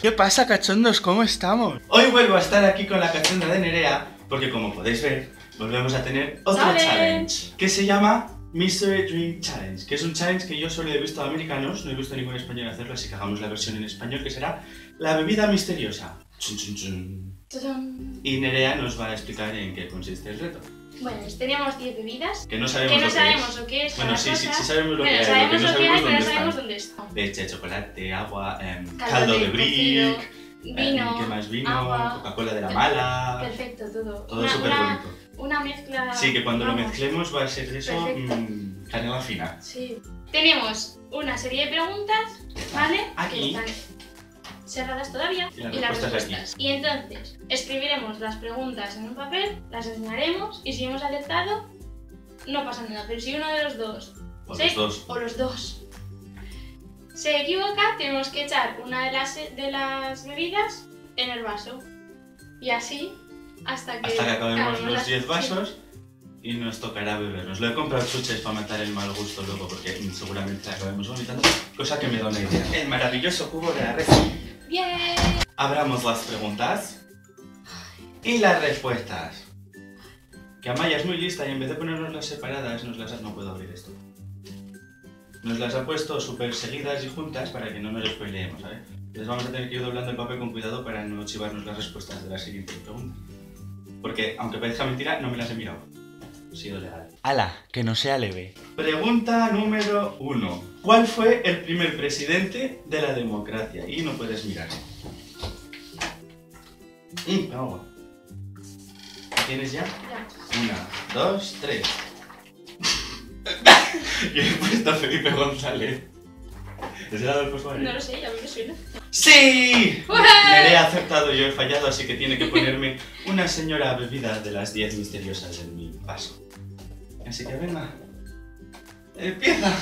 ¿Qué pasa, cachondos? ¿Cómo estamos? Hoy vuelvo a estar aquí con la cachonda de Nerea, porque como podéis ver, volvemos a tener otro Challenge. challenge, que se llama Mystery Drink Challenge, que es un challenge que yo solo he visto a americanos, no he visto a ningún español hacerlo, así que hagamos la versión en español, que será la bebida misteriosa. Chun, chun, chun. Tadam. Y Nerea nos va a explicar en qué consiste el reto. Bueno, teníamos 10 bebidas Que no sabemos que no lo que sabemos es. lo que es. Bueno, sí, sí, cosa. sí sabemos lo Bueno, que sabemos lo que no lo que sabemos pero no sabemos dónde está. Leche, chocolate, agua, em, caldo, de de cocido, brick, Vino, em, ¿qué más? Vino. Coca-Cola de la mala, Perfecto, todo. todo súper bonito. Una mezcla. Sí, que cuando lo mezclemos va a ser eso Perfecto. mm, canela fina. Sí. Tenemos una serie de preguntas, ¿vale? Aquí. Que están cerradas todavía. Y las respuestas aquí. Y entonces, escribiremos las preguntas en un papel, las enseñaremos y si hemos acertado, no pasa nada. Pero si uno de los dos O Sí. los dos. o los dos se equivoca, tenemos que echar una de las, de las bebidas en el vaso. Y así hasta que, Hasta que acabemos los las- 10 sí. vasos y nos tocará bebernos. Lo he comprado chuches para matar el mal gusto luego porque seguramente acabemos vomitando, cosa que me da una idea. El maravilloso cubo de la red. ¡Bien! Abramos las preguntas y las respuestas. Que Amaya es muy lista y en vez de ponernoslas separadas, nos las ha... No puedo abrir esto. Nos las ha puesto súper seguidas y juntas para que no nos spoileemos, ¿sabes? Les vamos a tener que ir doblando el papel con cuidado para no chivarnos las respuestas de la siguiente pregunta. Porque, aunque parezca mentira, no me las he mirado. Ha sido legal. ¡Hala! Que no sea leve. Pregunta número uno. ¿Cuál fue el primer presidente de la democracia? Y no puedes mirar. Mm, agua. ¿Tienes ya? Ya. Una, dos, tres. y he puesto a Felipe González. ¿Es el Adolfo Suárez? No lo sé, ya me suena. ¡Sí! ¡Ué! Me he aceptado, yo he fallado, así que tiene que ponerme una señora bebida de las 10 misteriosas en mi vaso. Así que venga. Empieza.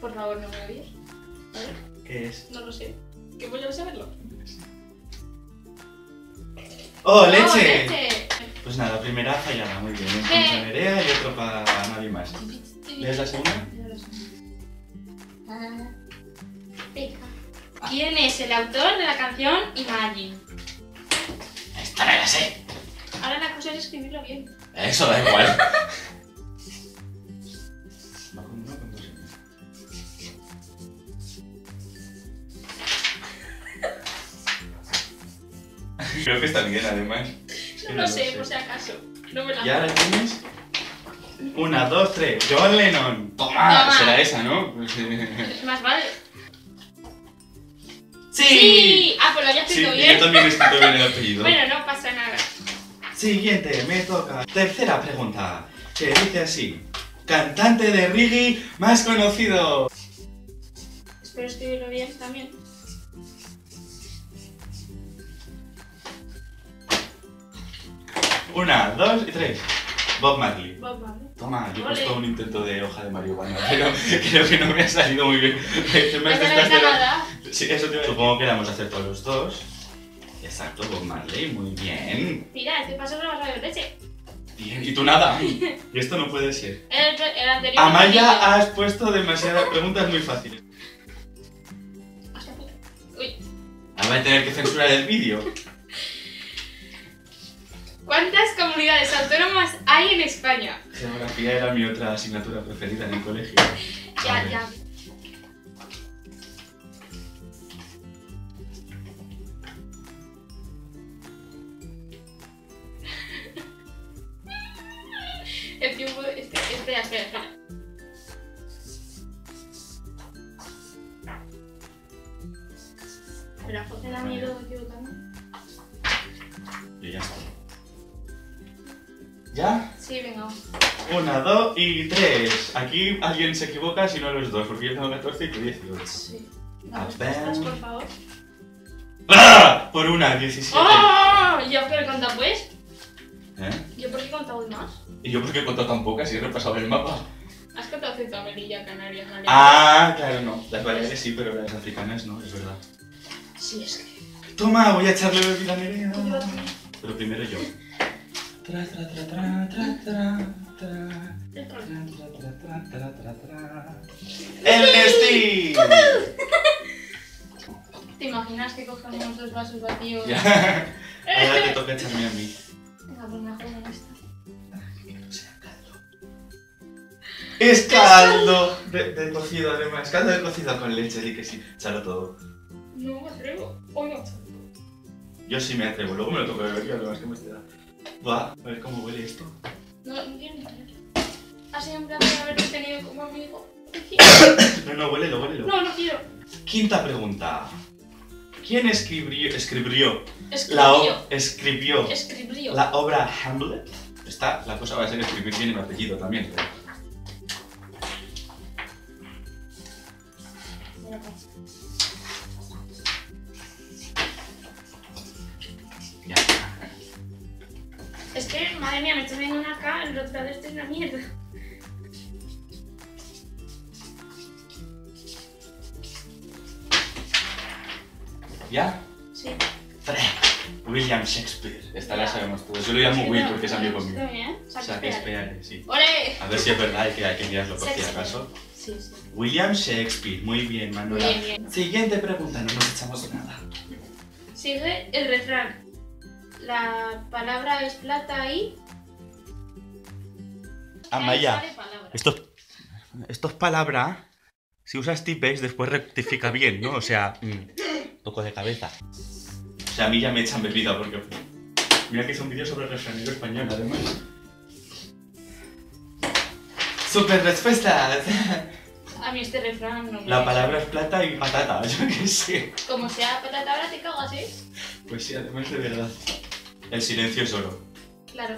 Por favor, no me oyes. A ver, ¿Qué es? no lo sé. ¿Qué voy a saberlo? ¡Oh, ¡Oh, leche! Pues nada, primera fallada, muy bien. Un punto a Nerea y otro para nadie más. ¿Lees la segunda? Ah. ¿Quién es el autor de la canción Imagine? Esta me la sé. Ahora la cosa es escribirlo bien. Eso da igual. Creo que está bien, además. No lo sé, por si acaso. No me la ¿Y ahora tienes? Una, dos, tres. John Lennon. Toma. Toma. Será esa, ¿no? Más vale. ¡Sí! Ah, pues lo había Sí, escrito y bien. yo también he escrito bien el apellido. Bueno, no pasa nada. Siguiente, me toca. Tercera pregunta, que dice así. Cantante de reggae más conocido. Espero escribirlo bien también. Una, dos y tres. Bob Marley. Bob Marley. Toma, yo he puesto un intento de hoja de marihuana, pero creo que no me ha salido muy bien. Me nada. Sí, eso te Supongo que la vamos a hacer todos los dos. Exacto, Bob Marley, muy bien. Mira, este paso lo vas a beber leche. Bien, y tú nada. Y esto no puede ser. El, el anterior. Amaya, has puesto demasiadas preguntas muy fáciles. Uy. Ahora voy a tener que censurar el vídeo. ¿Cuántas comunidades autónomas hay en España? Geografía era mi otra asignatura preferida en el colegio. Ya, ya. Espera, espera. Espera, José da miedo equivocarme. Yo ya estoy. ¿Ya? Sí, venga. Una, dos y tres. Aquí alguien se equivoca si no los dos, porque yo tengo 14 y tú 18. Sí. A ver. por favor. ¡Ah! Por una, 17. ¡Oh! ¿Yo qué he contado pues? ¿Eh? ¿Yo por qué he contado más? ¿Y yo por qué he contado tan pocas si he repasado el mapa? Has contado Ceuta, Melilla, Canarias, Baleares. Ah, claro, no. Las baleares sí, pero las africanas no, es verdad. Sí, es que. Toma, voy a echarle bebida Nerea. Pero primero yo. Tra, tra, tra, tra, tra, tra, tra. ¡El Nestí! imaginas que cogemos dos vasos vacíos? Ya. Ahora te toca echarme a mí. Es caldo de, de cocido, además. Caldo de cocido con leche, di que sí. Échalo todo. No me atrevo. Hoy no. Yo sí me atrevo, luego me lo toco de beber, además que me esté. Va, a ver cómo huele esto. No, no quiero ni saber. Ha sido un placer haberte tenido como amigo. No, no, huélelo, huélelo. No, no quiero. Quinta pregunta. ¿Quién escribió, escribió, la, Escribió. o- escribió Escribió. la obra Hamlet? Está, la cosa va a ser escribir bien el apellido también. pero- mía, me estoy viendo una acá, el otro lado este es una mierda. ¿Ya? Sí. William Shakespeare. Esta la sabemos todos. Yo lo llamo Will porque es amigo mío. Está bien, Shakespeare, sí. ¡Ole! A ver si es verdad y que hay que mirarlo por si acaso. Sí, sí. William Shakespeare. Muy bien, Manuela. Bien, bien. Siguiente pregunta, no nos echamos nada. Sigue el refrán. La palabra es plata y... Amaya, Ahí sale palabra. esto, esto es palabra. Si usas tipex, después rectifica bien, ¿no? O sea, mm, toco de cabeza. O sea, a mí ya me echan bebida porque. Mira que hice un vídeo sobre el refranero español, además. Super respuestas. A mí este refrán no me... La palabra es plata y patata, yo qué sé. Como sea patata ahora te cagas, ¿eh? Pues sí, además de verdad. El silencio es oro. Claro.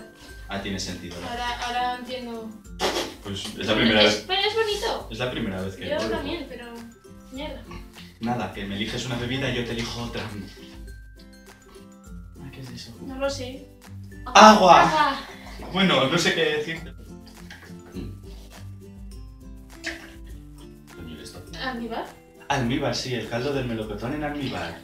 Ah, tiene sentido. ¿no? Ahora, ahora entiendo. Pues es la primera vez. Pero es bonito. Es la primera vez que Yo lo también, pero... Mierda. Nada, que me eliges una bebida y yo te elijo otra. Ah, ¿Qué es eso? No lo sé. ¡Agua! Agua. Bueno, no sé qué decir. Coño, esto. ¿Almíbar? Almíbar, sí, el caldo del melocotón en almíbar.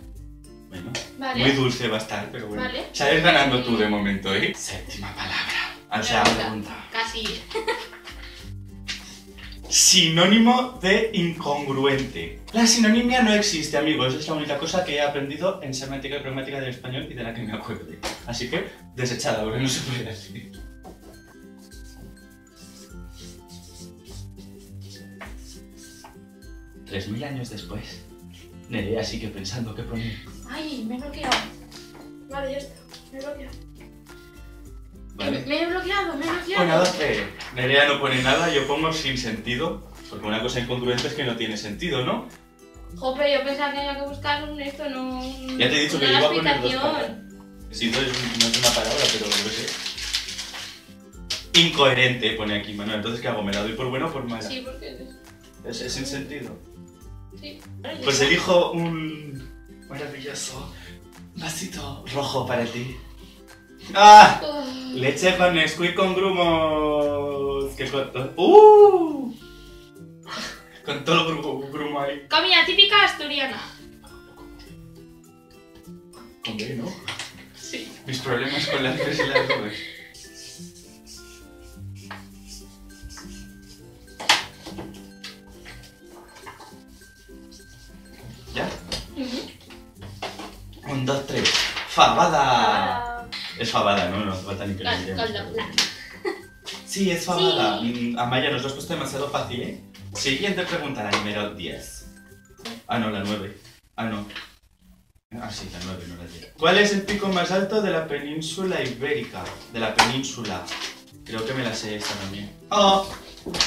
Bueno, Vale. muy dulce va a estar, pero bueno. Vale. Sales ganando tú de momento, ¿eh? Séptima palabra. O sea, Pregunta. Casi. Sinónimo de incongruente. La sinonimia no existe, amigos. Es la única cosa que he aprendido en semántica y pragmática del español y de la que me acuerde. Así que, desechada, porque no se puede decir. Tres mil años después, Nerea sigue pensando qué poner. Ay, me he bloqueado. Vale, ya está. Me he bloqueado. ¿Vale? Me he bloqueado, me he bloqueado. Bueno, que Nerea no pone nada, yo pongo sin sentido. Porque una cosa incongruente es que no tiene sentido, ¿no? Jope, yo pensaba que había que buscar un esto, no un- Ya te he dicho que yo iba a poner dos explicación. Sí, no es, no es una palabra, pero qué sé. Incoherente pone aquí, Manuel. Entonces, ¿qué hago? ¿Me la doy por buena o por mala? Sí, porque es... Es, es sin sentido. Sí. Pues elijo un maravilloso vasito rojo para ti. ¡Ah! Leche con Nesquik con grumos. ¡Qué con... ¡Uh! Con todo el grumo, grumo ahí. Comida típica asturiana. Hombre, ¿no? Sí. Mis problemas con las tres y las dos. Dos, tres. ¡Fabada! Es fabada, ¿no? No hace falta ni que lo miremos. Sí, es fabada. Sí. Mm, Amaya, nos lo has puesto demasiado fácil, ¿eh? Siguiente pregunta, la número 10. Ah, no, la 9. Ah, no. Ah, sí, la 9, no la 10. ¿Cuál es el pico más alto de la península ibérica? De la península. Creo que me la sé esta también. ¡Oh!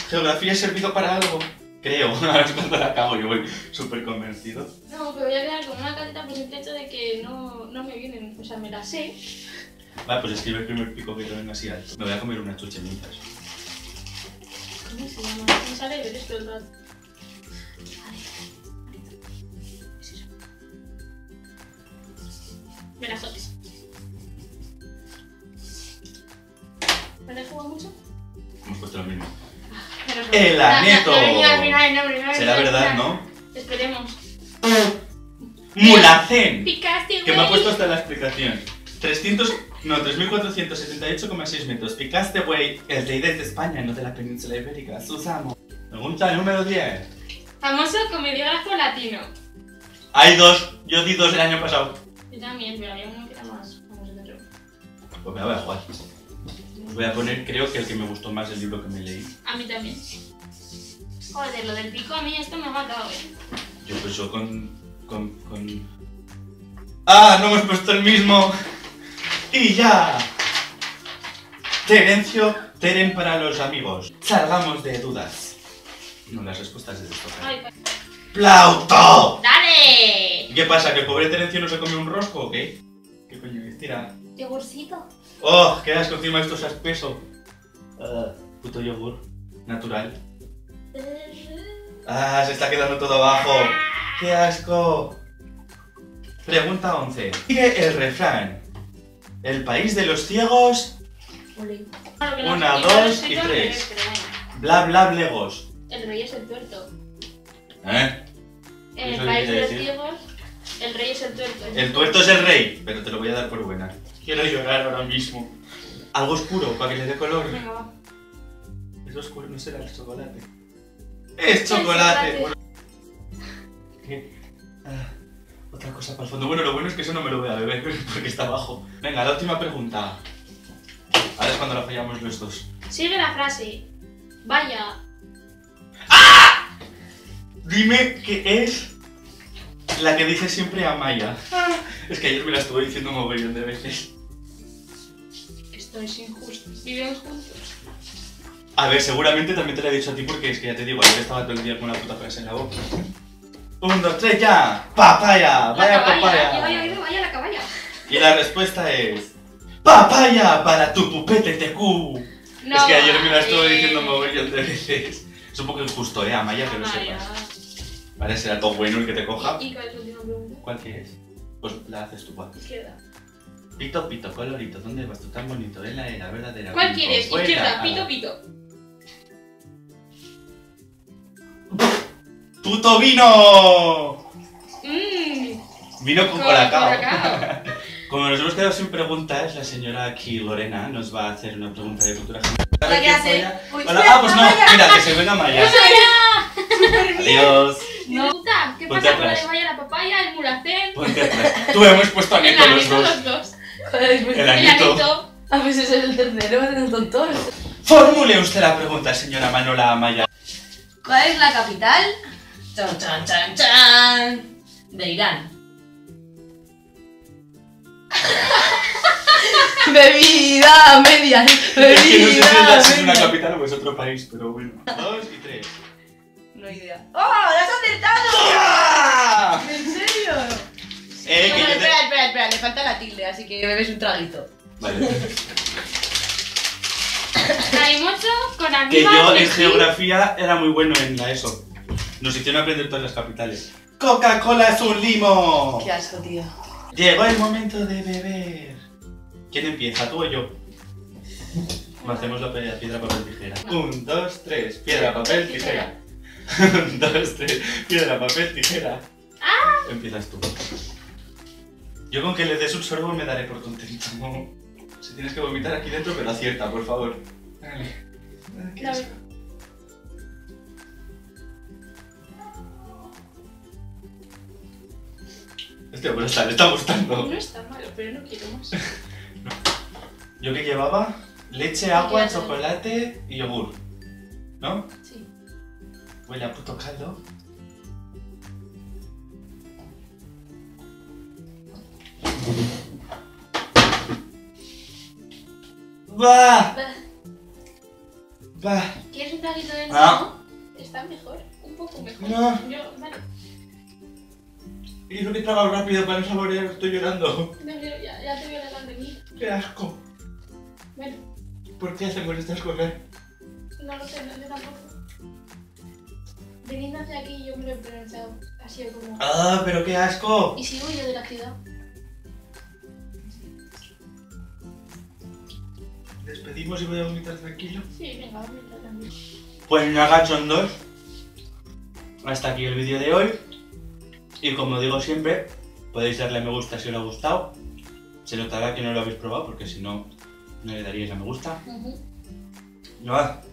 Geografía ha servido para algo. Creo. Ahora es cuando la cago, yo voy súper convencido. No, me voy a quedar con una caleta por el hecho de que no, no me vienen. O sea, me la sé. Vale, pues escribe el primer pico que te venga así alto. Me voy a comer unas chuchemitas. ¿Cómo se llama? Me sale ver esto el rato. ¿Es eso? Me la jodes. ¿Me la juego mucho? Hemos puesto lo mismo. El aneto. Será verdad. ¿no? Esperemos. ¡Mulacén! Picaste, Que me ha puesto hasta la explicación. 300, no, 3.478,6 metros. Picaste, güey, el rey desde España, no de la península ibérica. Susamo. Pregunta número 10. Famoso comediógrafo latino. Hay dos. Yo di dos el año pasado. Yo también, pero había uno que era más famoso que otro. Pues me voy a jugar. Os voy a poner, creo que el que me gustó más el libro que me leí. A mí también. Joder, lo del pico a mí esto me ha matado, eh. Yo pues yo con, con, con... ¡Ah! No hemos puesto el mismo. Y ya. Terencio, Teren para los amigos. Salgamos de dudas. No, las respuestas de esto. Ay, pa- ¡Plauto! ¡Dale! ¿Qué pasa? ¿Que el pobre Terencio no se come un rosco o qué? ¿Qué coño es? Tira. Yogurcito. ¡Oh! ¡Qué asco! Encima esto es espeso. Ah, puto yogur. Natural. ¡Ah! Se está quedando todo abajo. ¡Qué asco! Pregunta 11. Sigue el refrán. El país de los ciegos, Una, dos y tres. bla bla blegos. El rey es el tuerto. ¿Eh? En el ¿Eso país de los ciegos, el rey es el tuerto. El tuerto es el rey, pero te lo voy a dar por buena. Quiero llorar ahora mismo. Algo oscuro, para que le dé color. Venga, va. Es oscuro, no será el chocolate. ¡Es chocolate! chocolate. Bueno. ¿Qué? Ah, otra cosa para el fondo. Bueno, lo bueno es que eso no me lo voy a beber porque está abajo. Venga, la última pregunta. Ahora es cuando la fallamos los dos. Sigue la frase. Vaya. Dime qué es la que dice siempre Amaya. Es que ayer me la estuve diciendo un mogollón de veces. Esto es injusto. Viven juntos. A ver, seguramente también te la he dicho a ti porque es que ya te digo, ayer estaba todo el día con una puta frase en la boca. Un, dos, tres, ya. Papaya, La vaya caballa. papaya. Había oído vaya la caballa. Y la respuesta es papaya para tu pupete TQ. No, es que ayer me la estuve vale. diciendo un mogollón de veces. Es un poco injusto, eh, Amaya, que lo sepas. Vale, será todo bueno el que te coja. ¿Y cuál es la última pregunta? ¿Cuál quieres? Pues la haces tú, va. Izquierda. Pito, pito, colorito, ¿dónde vas tú tan bonito? En la era verdadera. ¿Cuál quieres? fuera. Izquierda, pito, pito. ¡Puto vino! Mmm. Vino con Con colacao. colacao. Como nos hemos quedado sin preguntas, la señora aquí, Lorena, nos va a hacer una pregunta de cultura general. ¿qué ¿Quién hace? Uy, Hola, ah, pues no, mira, que se venga Maya. Adiós. No. Puta, ¿Qué Ponte pasa con la atrás. de vaya la papaya, el muracén, Ponte atrás. Tú hemos puesto a el Neto los anito, dos. los dos? Joder, pues, El El anito. anito. A veces es el tercero, es el tonto. Formule usted la pregunta, señora Manola Amaya. ¿Cuál es la capital? Chan, chan, chan, chan. De Irán. Bebida media. Es que no sé si es, la- si es una media. capital o es otro país, pero bueno. Dos y tres. No hay idea. ¡Oh! ¡La has acertado! ¿En serio? Eh, No, que no, yo te- espera, espera, espera, le falta la tilde, así que bebes un traguito. Vale. Calimocho con Que yo de en Gil. geografía era muy bueno en la ESO. Nos hicieron aprender todas las capitales. Coca-Cola es un limo. Qué asco, tío. Llegó el momento de beber. ¿Quién empieza, tú o yo? Hacemos la pelea piedra, papel, tijera. Un, dos, tres. Piedra, papel, tijera. Dos, tres. Piedra, papel, tijera. Empiezas tú. Yo con que le des un sorbo me daré por contento. Si tienes que vomitar aquí dentro, pero acierta, por favor. Dale. Ah, qué Dale. Hostia, pues está, le está gustando. No está malo, pero no quiero más. ¿Yo qué llevaba? Leche, agua, chocolate y yogur. Huele a puto caldo. ¡Bah! ¡Bah! ¿Quieres un traguito de Ah. no? Está mejor, un poco mejor. No. Yo, vale. Y lo que he tragado rápido para no saborear, estoy llorando. No, yo ya, ya te voy a de mí. ¡Qué asco! Bueno, ¿Por qué hacemos estas cosas? no lo sé, no, yo tampoco. Viniendo hacia aquí yo me lo he pronunciado. Ha sido como... ¡Ah, pero qué asco! ¿Y si huyo de la ciudad? ¿Despedimos y voy a vomitar tranquilo? Sí, venga, vamos a tranquilo. Pues son dos. Hasta aquí el vídeo de hoy. Y como digo siempre, podéis darle a me gusta si os ha gustado. Se notará que no lo habéis probado porque si no, no le daríais a me gusta. Nada,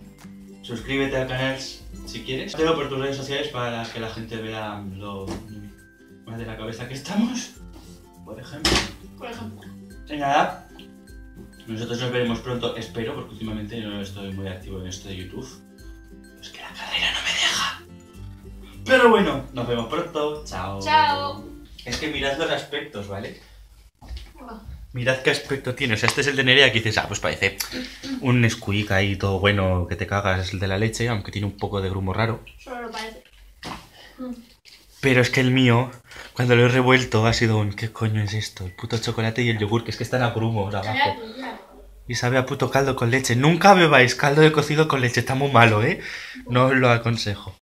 suscríbete al canal si quieres. Hazlo por tus redes sociales para que la gente vea lo, Más de la cabeza que estamos. Por ejemplo. Por ejemplo. Y nada. Nosotros nos veremos pronto, espero, porque últimamente no estoy muy activo en esto de YouTube. Es que la carrera no me deja. Pero bueno, nos vemos pronto. Chao. Chao. Es que mirad los aspectos, ¿vale? Mirad qué aspecto tiene. O sea, este es el de Nerea que dices, ah, pues parece un squeak ahí todo bueno que te cagas, es el de la leche, aunque tiene un poco de grumo raro. Solo lo parece. Pero es que el mío, cuando lo he revuelto, ha sido un ¿qué coño es esto? El puto chocolate y el yogur, que es que están a grumos abajo. Y sabe a puto caldo con leche. Nunca bebáis caldo de cocido con leche, está muy malo, ¿eh? No os lo aconsejo.